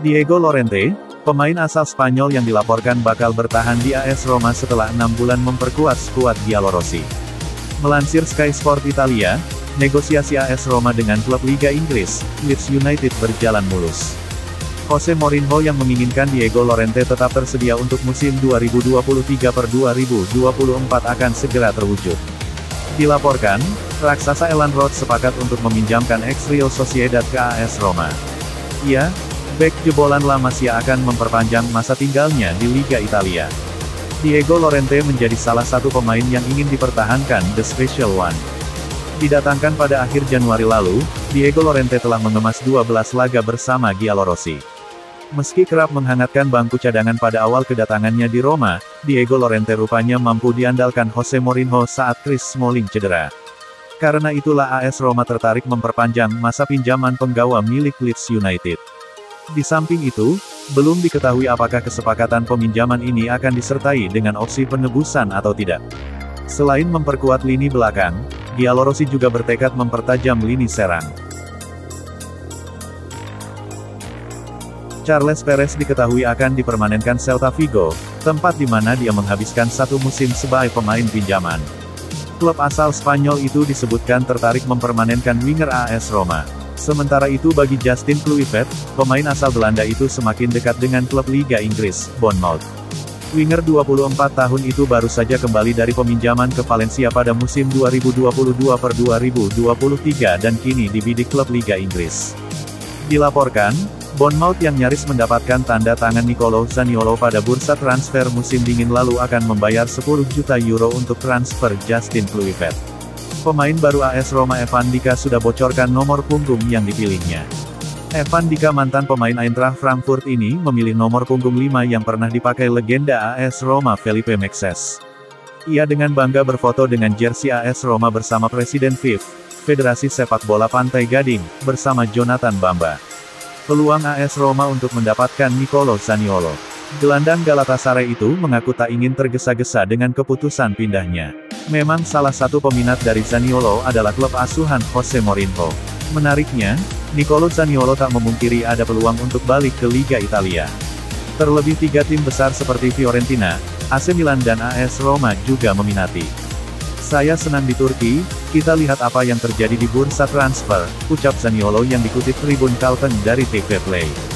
Diego Lorente, pemain asal Spanyol yang dilaporkan bakal bertahan di AS Roma setelah enam bulan memperkuat skuad Giallorossi. Melansir Sky Sport Italia, negosiasi AS Roma dengan klub Liga Inggris, Leeds United berjalan mulus. Jose Mourinho yang menginginkan Diego Lorente tetap tersedia untuk musim 2023 per 2024 akan segera terwujud. Dilaporkan, raksasa Elan Roth sepakat untuk meminjamkan ex Real Sociedad ke AS Roma. Ia, bek jebolan La Masia akan memperpanjang masa tinggalnya di Liga Italia. Diego Lorente menjadi salah satu pemain yang ingin dipertahankan The Special One. Didatangkan pada akhir Januari lalu, Diego Lorente telah mengemas 12 laga bersama Giallorossi. Meski kerap menghangatkan bangku cadangan pada awal kedatangannya di Roma, Diego Lorente rupanya mampu diandalkan Jose Mourinho saat Chris Smalling cedera. Karena itulah AS Roma tertarik memperpanjang masa pinjaman penggawa milik Leeds United. Di samping itu, belum diketahui apakah kesepakatan peminjaman ini akan disertai dengan opsi penebusan atau tidak. Selain memperkuat lini belakang, Giallorossi juga bertekad mempertajam lini serang. Charles Perez diketahui akan dipermanenkan Celta Vigo, tempat di mana dia menghabiskan satu musim sebagai pemain pinjaman. Klub asal Spanyol itu disebutkan tertarik mempermanenkan winger AS Roma. Sementara itu bagi Justin Kluivert, pemain asal Belanda itu semakin dekat dengan klub Liga Inggris, Bournemouth. Winger 24 tahun itu baru saja kembali dari peminjaman ke Valencia pada musim 2022-2023 dan kini dibidik klub Liga Inggris. Dilaporkan, Bournemouth yang nyaris mendapatkan tanda tangan Nicolo Zaniolo pada bursa transfer musim dingin lalu akan membayar 10 juta euro untuk transfer Justin Kluivert. Pemain baru AS Roma Evan Dika sudah bocorkan nomor punggung yang dipilihnya. Evan Dika mantan pemain Eintracht Frankfurt ini memilih nomor punggung 5 yang pernah dipakai legenda AS Roma Felipe Mexes. Ia dengan bangga berfoto dengan jersey AS Roma bersama Presiden FIF, Federasi Sepak Bola Pantai Gading, bersama Jonathan Bamba. Peluang AS Roma untuk mendapatkan Nicolo Zaniolo. Gelandang Galatasaray itu mengaku tak ingin tergesa-gesa dengan keputusan pindahnya. Memang salah satu peminat dari Zaniolo adalah klub asuhan Jose Mourinho. Menariknya, Nicolo Zaniolo tak memungkiri ada peluang untuk balik ke Liga Italia. Terlebih tiga tim besar seperti Fiorentina, AC Milan dan AS Roma juga meminati. Saya senang di Turki, kita lihat apa yang terjadi di bursa transfer, ucap Zaniolo yang dikutip Tribun Kalten dari TV Play.